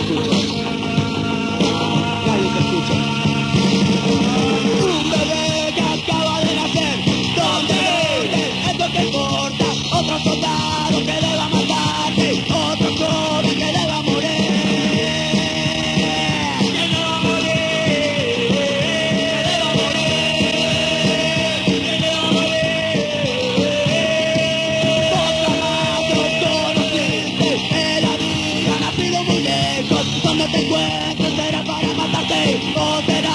个诉求，一个诉求。Será para matarte o será